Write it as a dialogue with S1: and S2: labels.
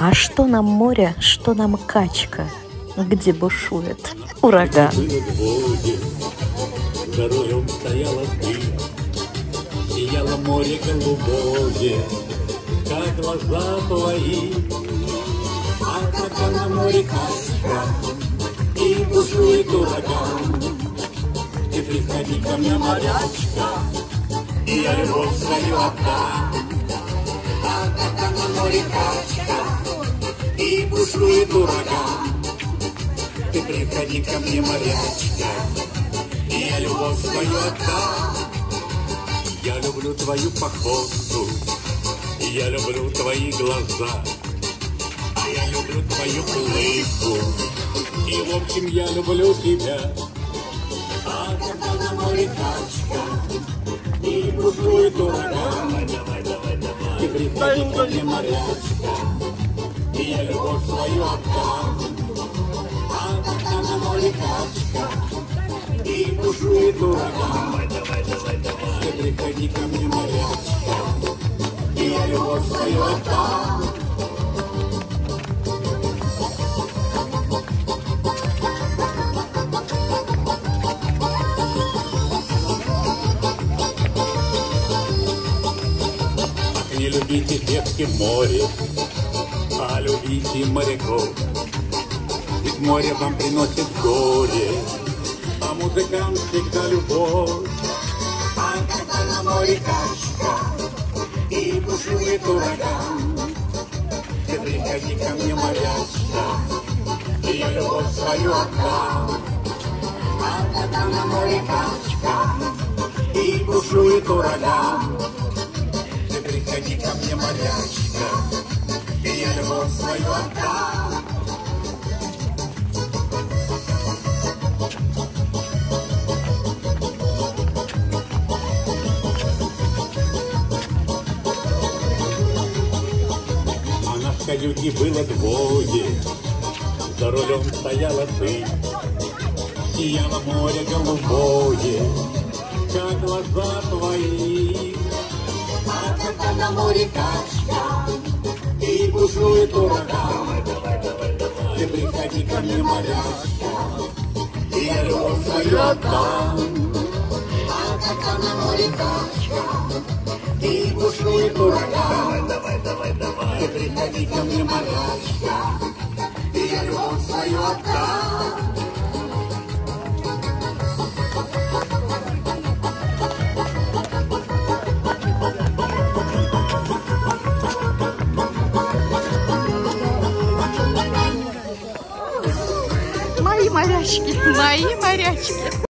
S1: А что нам море, что нам качка, где бушует ураган?
S2: Рулем стояла ты, Сияло море голубое, Как глаза твои. А когда на море качка, И бушует ураган, Ты приходи ко мне, морячка, И я любовь свою отдам. И бушует ураган, Ты приходи ко мне, морячка, и я любовь свою отдам. Я люблю твою походку, и я люблю твои глаза, а я люблю твою улыбку, и в общем я люблю тебя. А когда на море качка, и давай, давай, давай, ты приходи ко мне, морячка, и я любовь свою отдам. А когда на море качка, и бушует ураган. Давай, давай, давай, давай. Приходи ко мне, морячка, и я любовь свою отдам. Не любите девки море, а любите моряков. Ведь море вам приносит горе, а музыкант всегда любовь. А когда на море качка и бушует ураган, ты приходи ко мне, морячка, и я любовь свою отдам. А когда на море качка и бушует ураган, ты приходи ко мне, морячка, любовь свою на в каюте было двое, За рулем стояла ты, Сияло море голубое, Как глаза твои. А когда на море качка, И давай, давай, Ты приходи ко мне, морячка, И любовь свою отдам.
S3: Морячки, мои морячки.